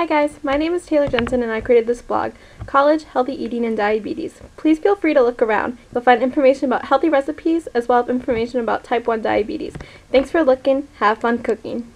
Hi guys, my name is Taylor Jensen and I created this blog, College, Healthy Eating, and Diabetes. Please feel free to look around. You'll find information about healthy recipes as well as information about type 1 diabetes. Thanks for looking. Have fun cooking.